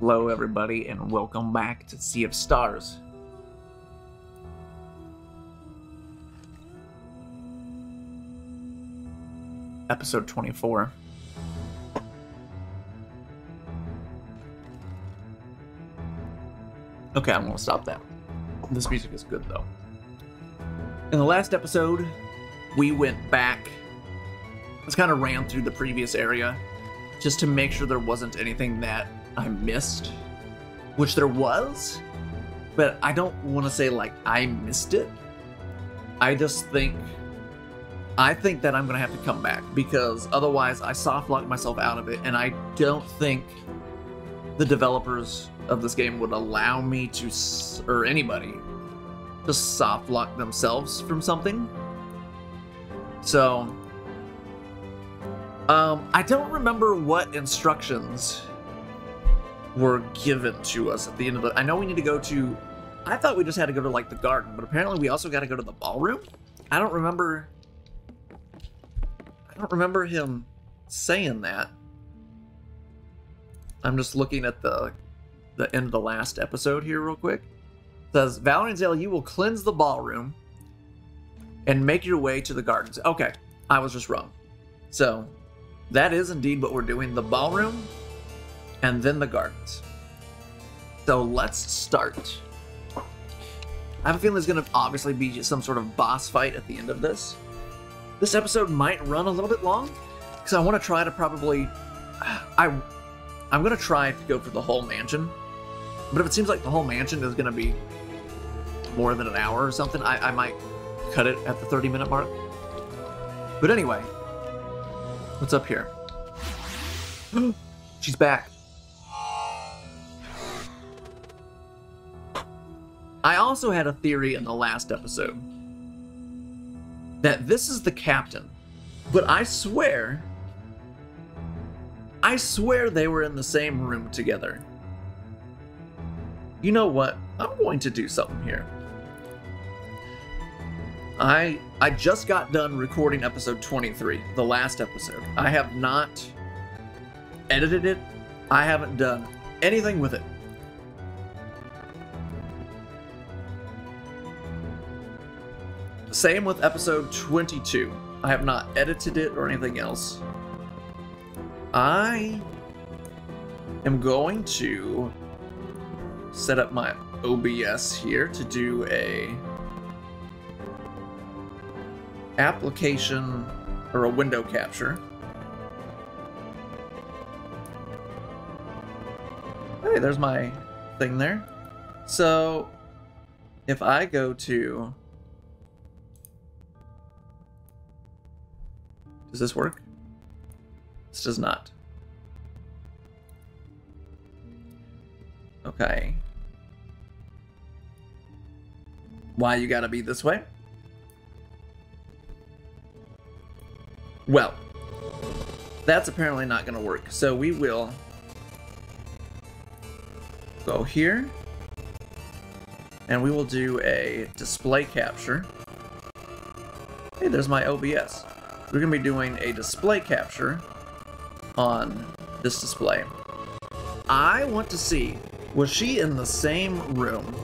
Hello, everybody, and welcome back to Sea of Stars. Episode 24. Okay, I'm gonna stop that. This music is good, though. In the last episode, we went back. Let's kind of ran through the previous area just to make sure there wasn't anything that I missed, which there was, but I don't want to say like I missed it. I just think I think that I'm gonna have to come back because otherwise I soft locked myself out of it, and I don't think the developers of this game would allow me to, or anybody, to soft lock themselves from something. So, um, I don't remember what instructions were given to us at the end of the. I know we need to go to. I thought we just had to go to like the garden, but apparently we also got to go to the ballroom. I don't remember. I don't remember him saying that. I'm just looking at the the end of the last episode here real quick. It says Valere and you will cleanse the ballroom and make your way to the gardens. Okay, I was just wrong. So that is indeed what we're doing: the ballroom and then the gardens. So let's start. I have a feeling there's going to obviously be some sort of boss fight at the end of this. This episode might run a little bit long because I want to try to probably. I, I'm going to try to go for the whole mansion, but if it seems like the whole mansion is going to be more than an hour or something, I, I might cut it at the 30 minute mark. But anyway, what's up here? She's back. I also had a theory in the last episode that this is the captain, but I swear, I swear they were in the same room together. You know what? I'm going to do something here. I I just got done recording episode 23, the last episode. I have not edited it. I haven't done anything with it. Same with episode 22. I have not edited it or anything else. I am going to set up my OBS here to do a application or a window capture. Hey, there's my thing there. So if I go to Does this work? This does not. Okay. Why you gotta be this way? Well, that's apparently not gonna work. So we will go here and we will do a display capture. Hey, there's my OBS we're going to be doing a display capture on this display. I want to see, was she in the same room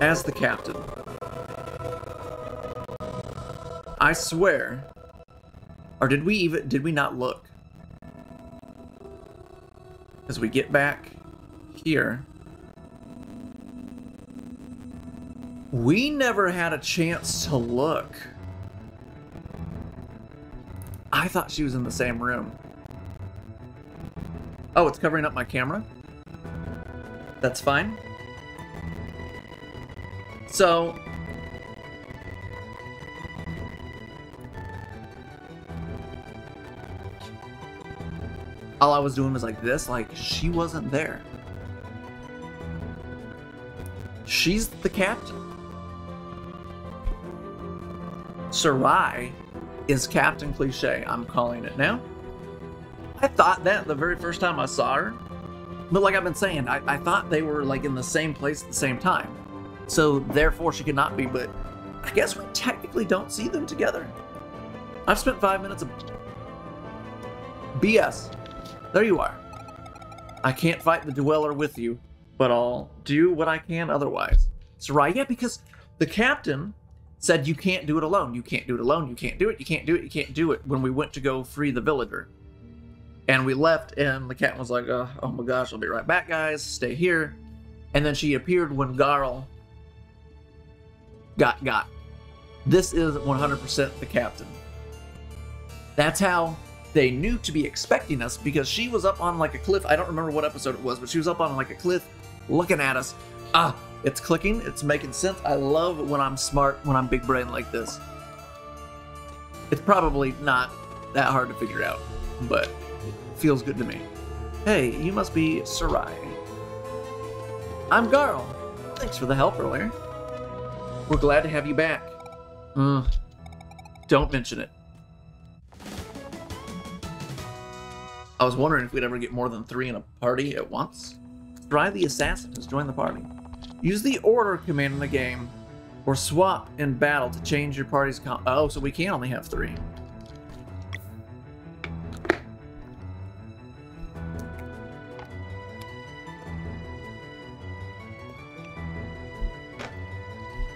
as the captain? I swear. Or did we even, did we not look? As we get back here. We never had a chance to look. I thought she was in the same room. Oh, it's covering up my camera? That's fine. So... All I was doing was like this, like, she wasn't there. She's the captain. Serai is Captain Klee'Shae. I'm calling it now. I thought that the very first time I saw her. But like I've been saying, I, I thought they were like in the same place at the same time. So therefore she could not be, but I guess we technically don't see them together. I've spent five minutes of BS. There you are. I can't fight the Dweller with you, but I'll do what I can otherwise. Serai, yeah, because the captain said you can't do it alone. You can't do it alone. You can't do it. You can't do it. You can't do it. When we went to go free the villager, and we left, and the captain was like, uh, "Oh my gosh, I'll be right back, guys. Stay here." And then she appeared when Garl got got. This is 100% the captain. That's how they knew to be expecting us because she was up on like a cliff. I don't remember what episode it was, but she was up on like a cliff looking at us. Ah, it's clicking, it's making sense. I love when I'm smart, when I'm big brain like this. It's probably not that hard to figure out, but it feels good to me. Hey, you must be Serai. I'm Garl. Thanks for the help earlier. We're glad to have you back. Mm, don't mention it. I was wondering if we'd ever get more than three in a party at once. Try the assassin has joined the party. Use the order command in the game, or swap in battle to change your party's Oh, so we can only have three.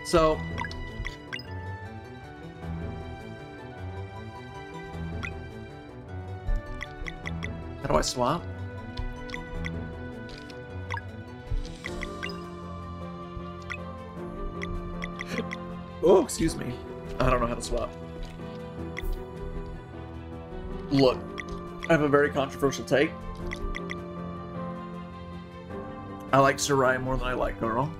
So, how do I swap? Oh, excuse me. I don't know how to swap. Look, I have a very controversial take. I like Serai more than I like Garl.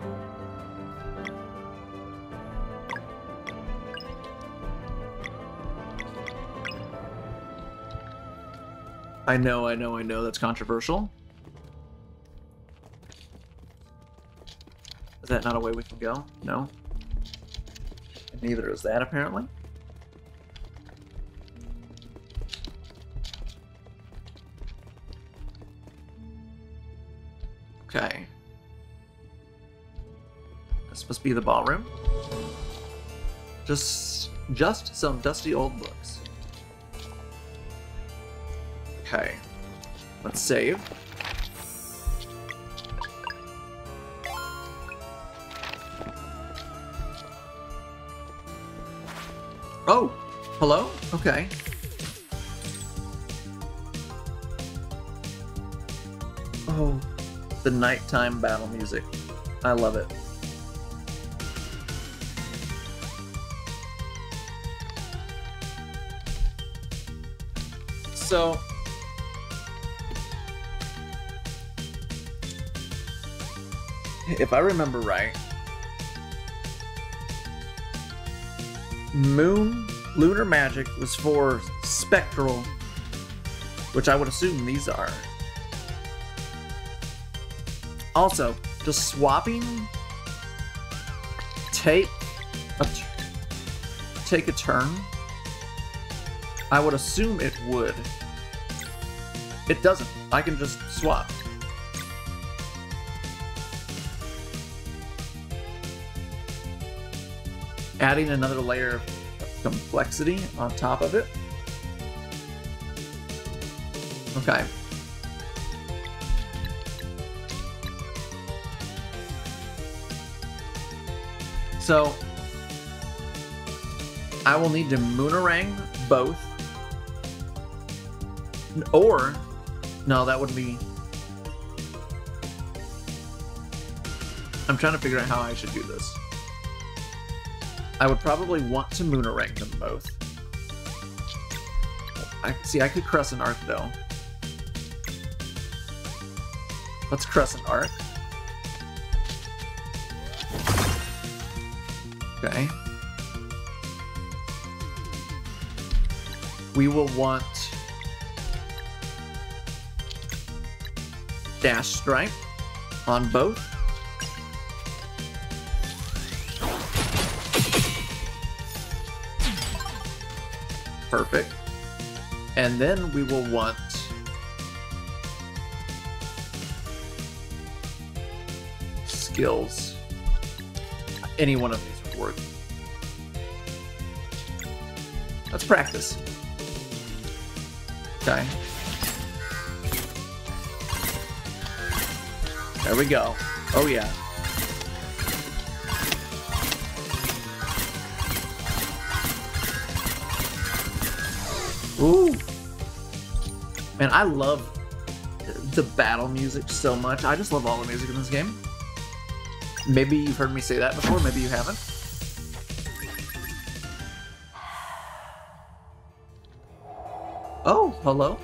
I know, I know, I know that's controversial. Is that not a way we can go? No? Neither is that, apparently. Okay. This must be the ballroom. Just, just some dusty old books. Okay. Let's save. Hello? Okay. Oh, the nighttime battle music. I love it. So, if I remember right, Moon Lunar Magic was for Spectral, which I would assume these are. Also, does swapping take a take a turn? I would assume it would. It doesn't. I can just swap. adding another layer of complexity on top of it. Okay. So, I will need to Moonerang both. Or, no, that would be... I'm trying to figure out how I should do this. I would probably want to Moonerang them both. I see. I could Crescent Arc though. Let's Crescent Arc. Okay. We will want Dash Strike on both. Perfect. And then we will want skills. Any one of these would work. Let's practice. Okay. There we go. Oh yeah. Ooh. Man, I love the battle music so much. I just love all the music in this game. Maybe you've heard me say that before, maybe you haven't. Oh, hello.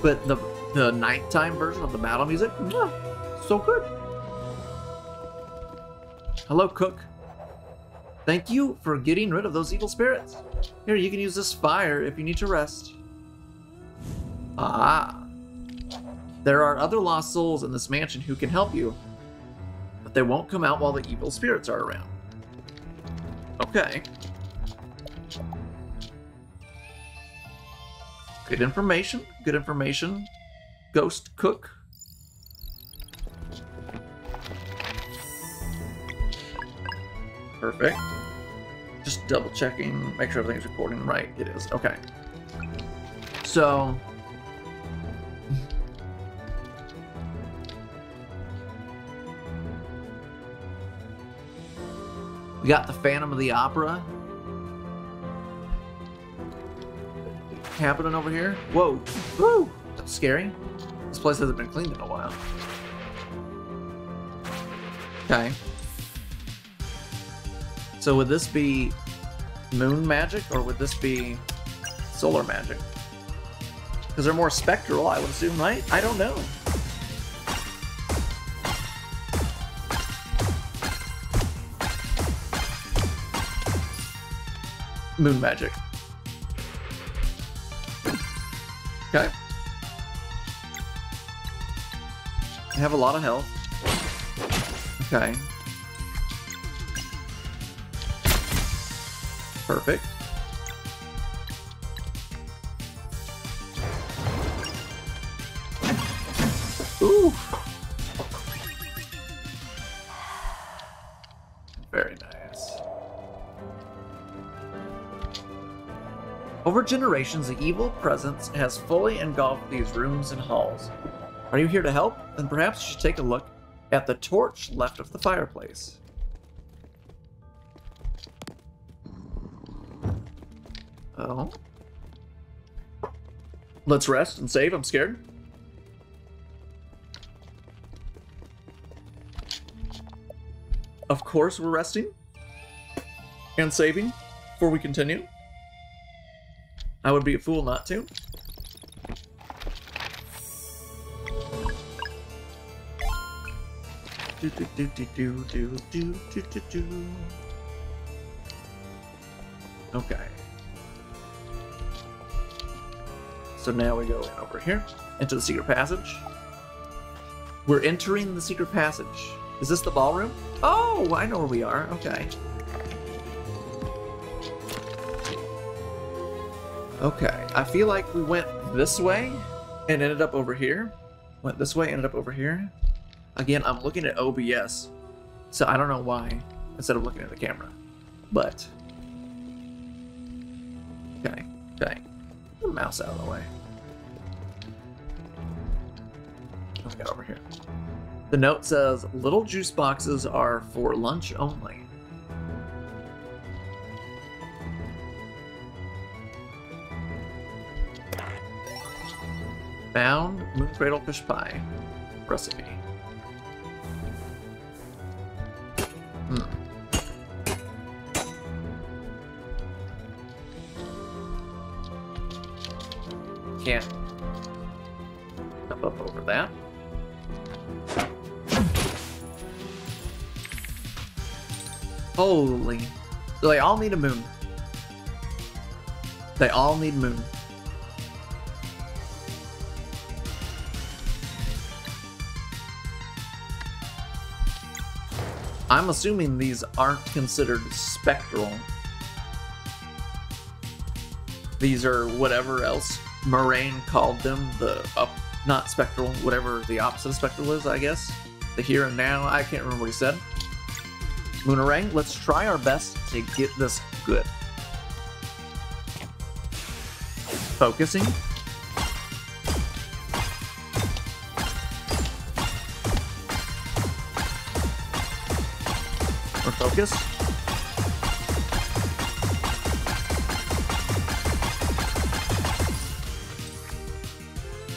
But the the nighttime version of the battle music, yeah, so good. Hello, Cook. Thank you for getting rid of those evil spirits. Here, you can use this fire if you need to rest. Ah. There are other lost souls in this mansion who can help you, but they won't come out while the evil spirits are around. Okay. Good information. Good information. Ghost Cook. Perfect. Just double checking, make sure everything's recording right. It is. Okay. So. We got the Phantom of the Opera happening over here. Whoa. Woo! That's scary. This place hasn't been cleaned in a while. Okay. So would this be moon magic or would this be solar magic? Because they're more spectral, I would assume, right? I don't know. Moon magic. Okay. I have a lot of health. Okay. Perfect. Ooh. Very nice. Over generations, the evil presence has fully engulfed these rooms and halls. Are you here to help? Then perhaps you should take a look at the torch left of the fireplace. Oh. Let's rest and save. I'm scared. Of course, we're resting and saving before we continue. I would be a fool not to. Do do do do do do do do do. Okay. So now we go over here into the secret passage. We're entering the secret passage. Is this the ballroom? Oh, I know where we are. Okay. Okay, I feel like we went this way and ended up over here. Went this way, ended up over here. Again, I'm looking at OBS, so I don't know why instead of looking at the camera. But okay, okay, mouse out of the way. Let's get over here. The note says little juice boxes are for lunch only. Found moon cradle fish pie recipe. They all need a moon. They all need moon. I'm assuming these aren't considered spectral. These are whatever else Moraine called them, the up, not spectral, whatever the opposite of spectral is, I guess. The here and now, I can't remember what he said. Boomerang. Let's try our best to get this good. Focusing. More focus.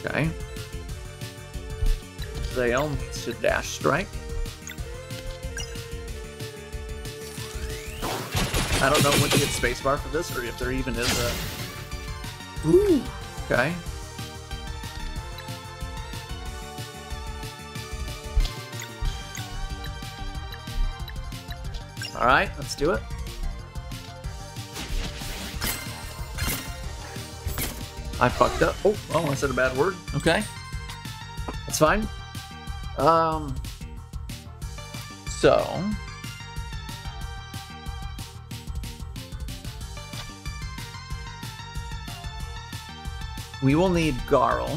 Okay. Zale needs to dash strike. I don't know when to hit spacebar for this, or if there even is a. Ooh. Okay. All right, let's do it. I fucked up. Oh, oh, I said a bad word. Okay. That's fine. Um. So. We will need Garl.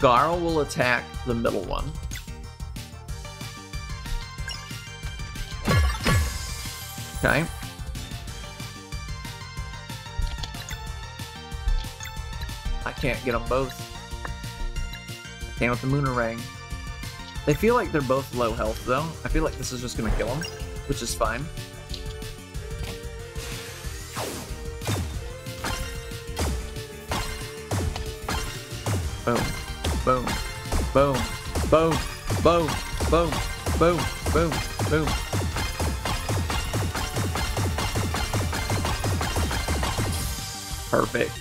Garl will attack the middle one. Okay. I can't get them both. Can with the Moonerang. They feel like they're both low health, though. I feel like this is just gonna kill them, which is fine. Boom. Boom. Boom. Boom. Boom. Boom. Boom. Boom. Boom. Perfect.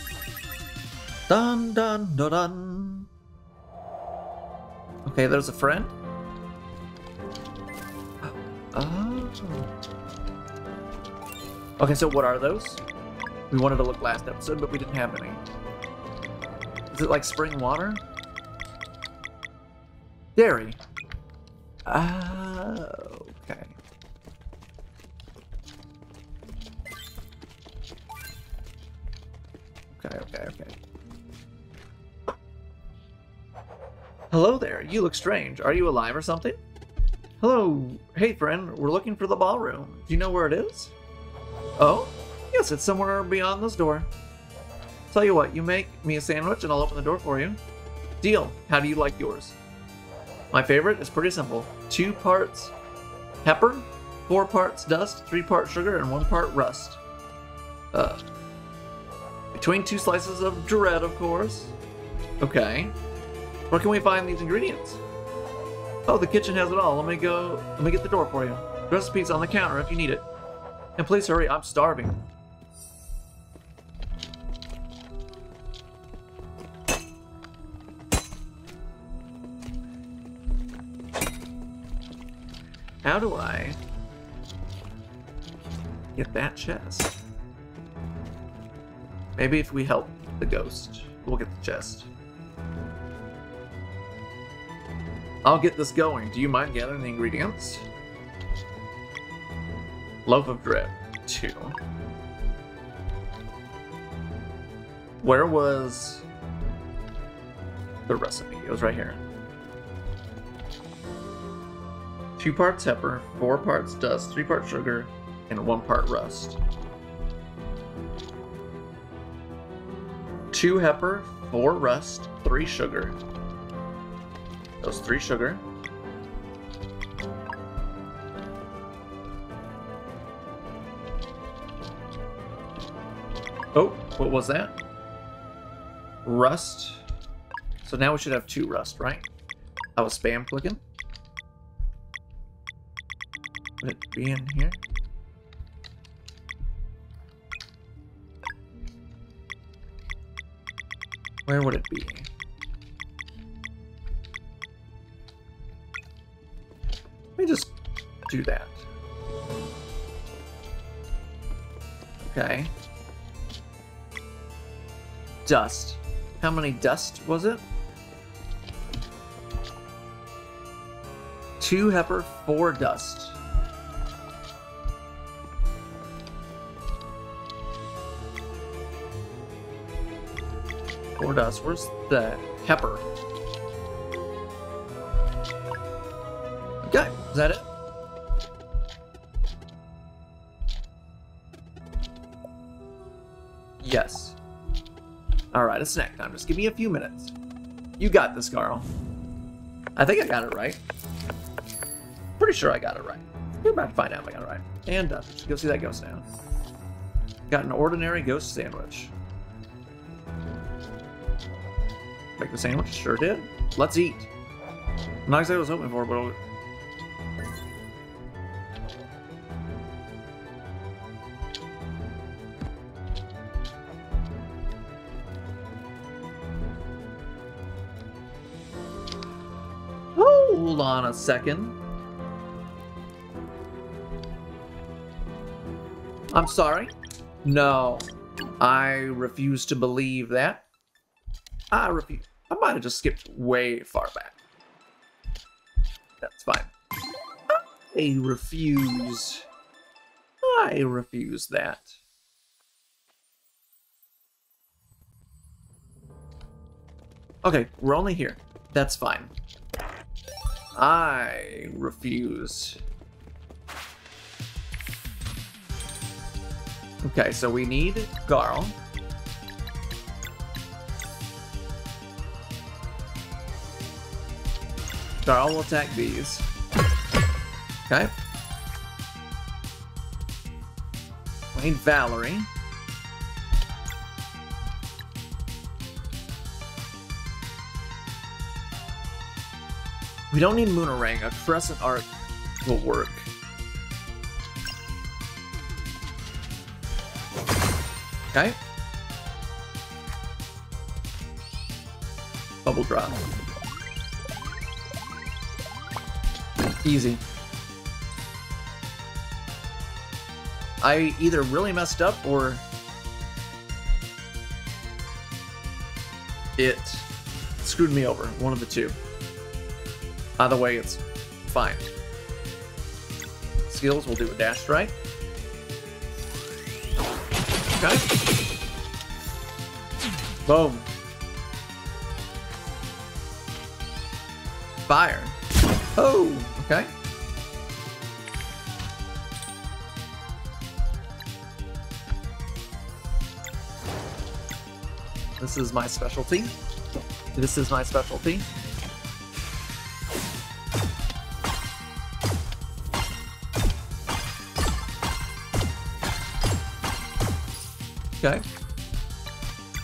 Dun dun dun dun. Okay, there's a friend. Oh. Okay, so what are those? We wanted to look last episode, but we didn't have any. Is it like spring water? Dairy. Ah, okay. Okay, okay, okay. Hello there, you look strange. Are you alive or something? Hello, hey friend, we're looking for the ballroom. Do you know where it is? Oh? Yes, it's somewhere beyond this door. Tell you what, you make me a sandwich and I'll open the door for you. Deal. How do you like yours? My favorite is pretty simple. Two parts pepper, four parts dust, three parts sugar, and one part rust. Uh, between two slices of dread, of course. Okay. Where can we find these ingredients? Oh, the kitchen has it all. Let me go. Let me get the door for you. The recipe's on the counter if you need it. And please hurry, I'm starving. How do I get that chest? Maybe if we help the ghost, we'll get the chest. I'll get this going. Do you mind gathering the ingredients? Loaf of bread, two. Where was the recipe? It was right here. Two parts pepper, four parts dust, three parts sugar, and one part rust. Two pepper, four rust, three sugar. Those three sugar. Oh, what was that? Rust. So now we should have two rust, right? I was spam clicking. Would it be in here? Where would it be? Do that. Okay. Dust. How many dust was it? Two heifer, four dust. Four dust. Where's the heifer? Okay, is that it? Yes. Alright, it's snack time. Just give me a few minutes. You got this, Garl. I think I got it right. Pretty sure I got it right. We're about to find out if I got it right. And uh, go see that ghost now. Got an ordinary ghost sandwich. Make the sandwich? Sure did. Let's eat. Not exactly what I was hoping for, but on a second. I'm sorry. No, I refuse to believe that. I refuse. I might have just skipped way far back. That's fine. I refuse. I refuse that. Okay, we're only here. That's fine. I refuse. Okay, so we need Garl. Garl will attack these. Okay. We need Valere. We don't need Moonerang. A Crescent Arc will work. Okay. Bubble drop. Easy. I either really messed up or it screwed me over. One of the two. Either way, it's fine. Skills, we'll do a dash strike. Okay. Boom. Fire. Oh, okay. This is my specialty. This is my specialty. Okay.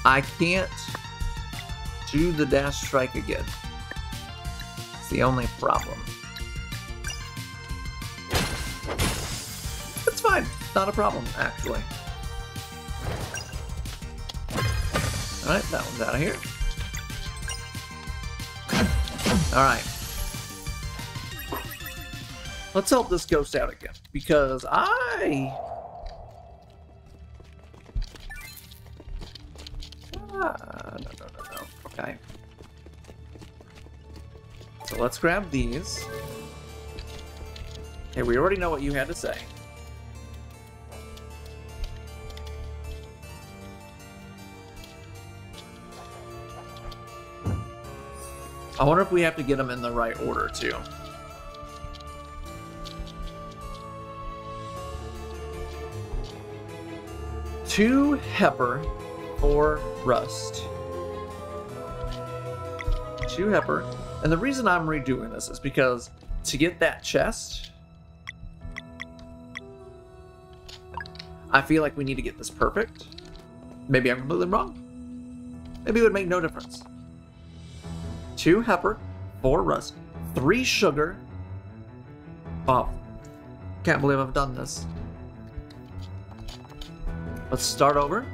I can't do the dash strike again. It's the only problem. It's fine. Not a problem, actually. Alright, that one's out of here. Alright. Let's help this ghost out again, because I So let's grab these. Hey, we already know what you had to say. I wonder if we have to get them in the right order, too. Two Hepper, four Rust. Two Hepper. And the reason I'm redoing this is because to get that chest, I feel like we need to get this perfect. Maybe I'm completely wrong. Maybe it would make no difference. Two Hepper, four Rust, three Sugar. Oh, can't believe I've done this. Let's start over.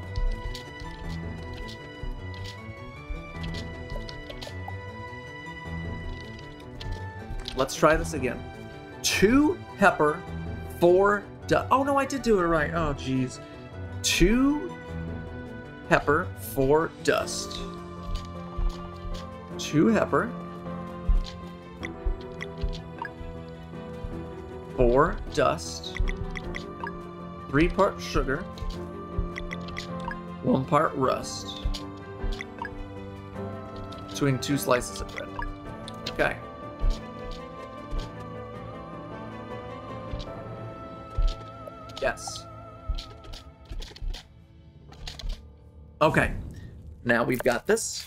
Let's try this again. Two pepper, four dust. Oh no, I did do it right. Oh jeez. Two pepper, four dust. Two Hepper. Four dust. Three part sugar. One part rust. Between two slices of bread. Okay. Yes. Okay. Now we've got this.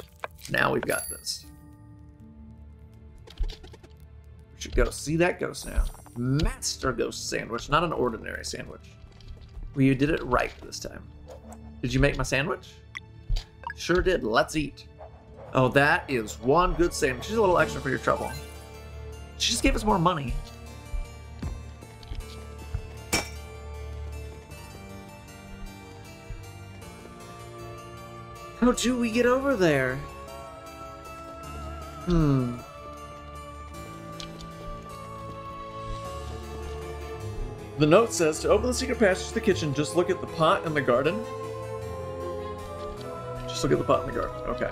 Now we've got this. We should go see that ghost now. Master ghost sandwich, not an ordinary sandwich. Well, you did it right this time. Did you make my sandwich? Sure did. Let's eat. Oh, that is one good sandwich. She's a little extra for your trouble. She just gave us more money. How do we get over there? Hmm. The note says to open the secret passage to the kitchen, just look at the pot in the garden. Just look at the pot in the garden. Okay.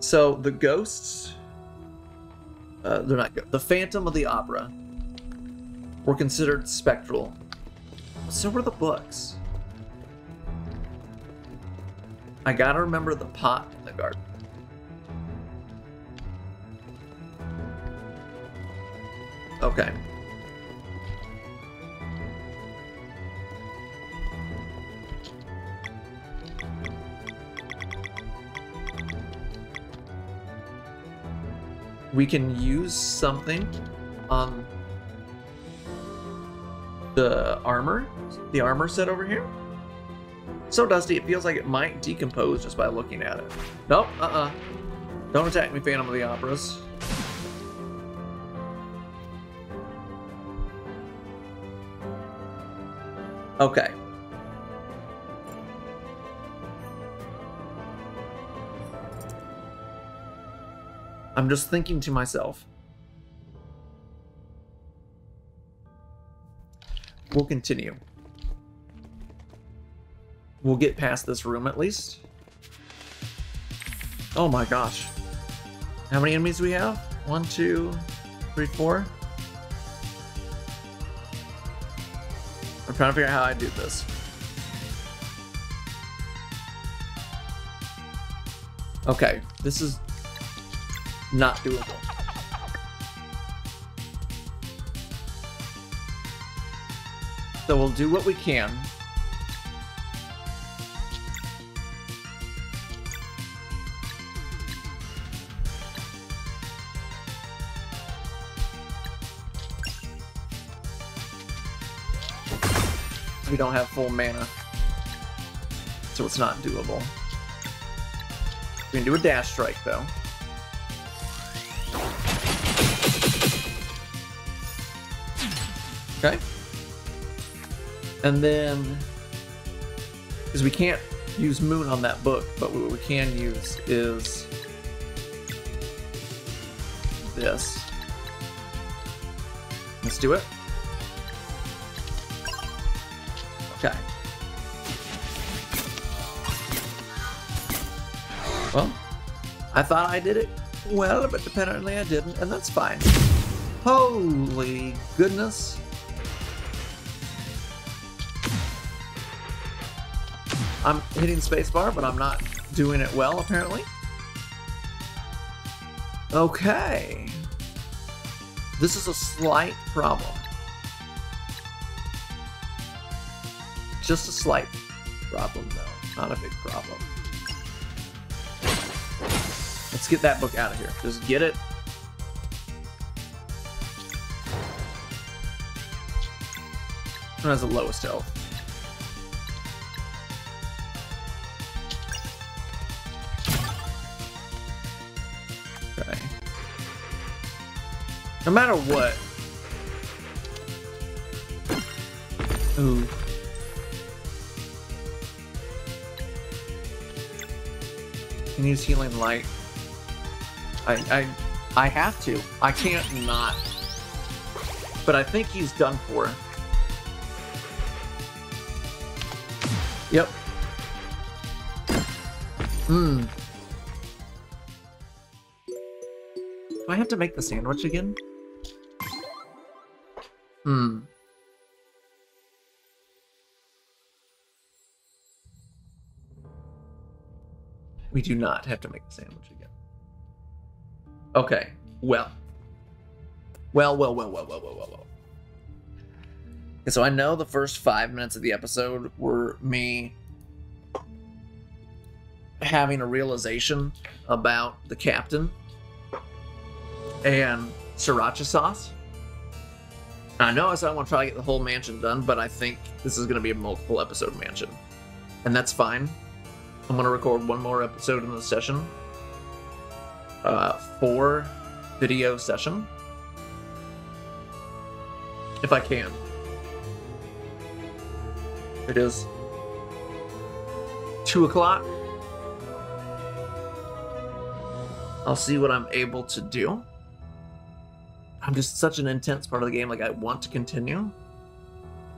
So the ghosts, uh, they're not. The Phantom of the Opera were considered spectral. So were the books. I gotta remember the pot in the garden. Okay. We can use something on the armor, the armor set over here. So dusty, it feels like it might decompose just by looking at it. Nope, uh-uh. Don't attack me, Phantom of the Operas. Okay. I'm just thinking to myself. We'll continue. We'll get past this room at least. Oh my gosh. How many enemies do we have? One, two, three, four. I'm trying to figure out how I do this. Okay, this is not doable. So we'll do what we can. We don't have full mana. So it's not doable. We can do a dash strike though. Okay. And then, because we can't use Moon on that book, but what we can use is this. Let's do it. Okay. Well, I thought I did it well, but apparently I didn't, and that's fine. Holy goodness. I'm hitting spacebar, but I'm not doing it well, apparently. Okay. This is a slight problem. Just a slight problem, though. Not a big problem. Let's get that book out of here. Just get it. Who has the lowest health? No matter what. Ooh. He needs healing light. I I I have to. I can't not. But I think he's done for. Yep. Hmm. Do I have to make the sandwich again? Hmm. We do not have to make the sandwich again. Okay. Well. Well, well, well, well, well, well, well, well. Okay, so I know the first five minutes of the episode were me having a realization about the captain and sriracha sauce. I know I said I want to try to get the whole mansion done, but I think this is going to be a multiple episode mansion. And that's fine. I'm going to record one more episode in the session. Uh, four video session. If I can. It is two o'clock. I'll see what I'm able to do. I'm just such an intense part of the game. Like I want to continue.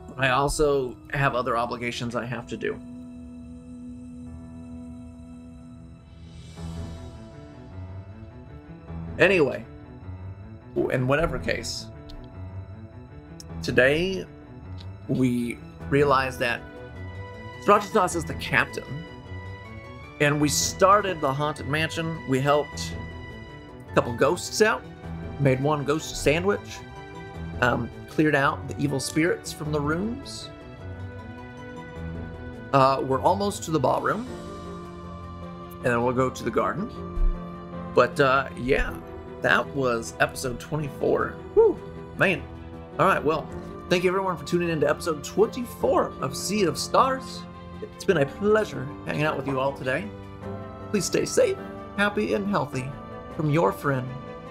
But I also have other obligations I have to do. Anyway, in whatever case, today we realized that Stratos is the captain. And we started the Haunted Mansion. We helped a couple ghosts out, made one ghost sandwich, um, cleared out the evil spirits from the rooms. Uh, we're almost to the ballroom. And then we'll go to the garden. But uh, yeah, that was episode 24. Whew, man. All right, well, thank you everyone for tuning in to episode 24 of Sea of Stars. It's been a pleasure hanging out with you all today. Please stay safe, happy, and healthy from your friend,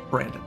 Brandon.